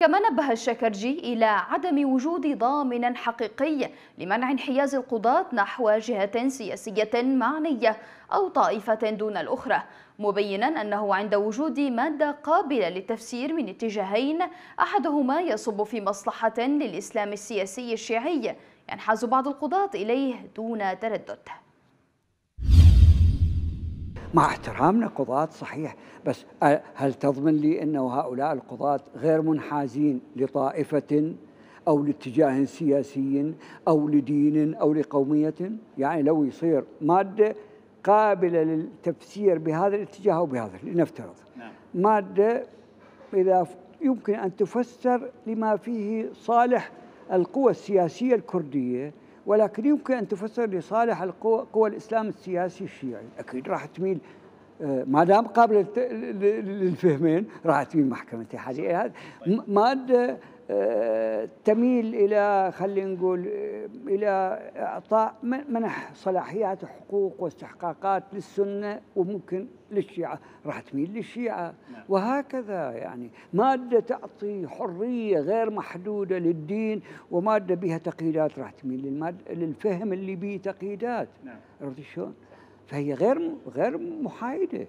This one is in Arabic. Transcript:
كما نبه الشكرجي إلى عدم وجود ضامن حقيقي لمنع انحياز القضاة نحو جهة سياسية معنية أو طائفة دون الأخرى مبينا أنه عند وجود مادة قابلة للتفسير من اتجاهين أحدهما يصب في مصلحة للإسلام السياسي الشيعي ينحاز بعض القضاة إليه دون تردد. مع احترامنا قضاة صحيح بس هل تضمن لي أنه هؤلاء القضاة غير منحازين لطائفة أو لاتجاه سياسي أو لدين أو لقومية يعني لو يصير مادة قابلة للتفسير بهذا الاتجاه أو بهذا لنفترض نعم. مادة إذا يمكن أن تفسر لما فيه صالح القوى السياسية الكردية ولكن يمكن أن تفسر لصالح القوى قوى الإسلام السياسي الشيعي. أكيد راح تميل آه، ما دام قابلة للفهمين راح تميل محكمة اتحادية مادة تميل إلى خلينا نقول إلى إعطاء منح صلاحيات حقوق واستحقاقات للسنة وممكن للشيعة راح تميل للشيعة نعم. وهكذا يعني مادة تعطي حرية غير محدودة للدين ومادة بها تقييدات راح تميل للفهم اللي به تقييدات نعم. عرفت شلون؟ فهي غير غير محايدة